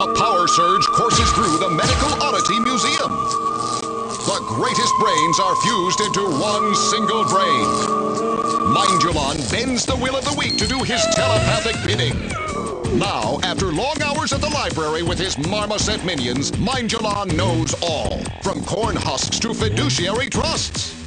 A power surge courses through the Medical Oddity Museum. The greatest brains are fused into one single brain. Mindulon bends the will of the weak to do his telepathic bidding. Now, after long hours at the library with his marmoset minions, Mindulon knows all. From corn husks to fiduciary trusts.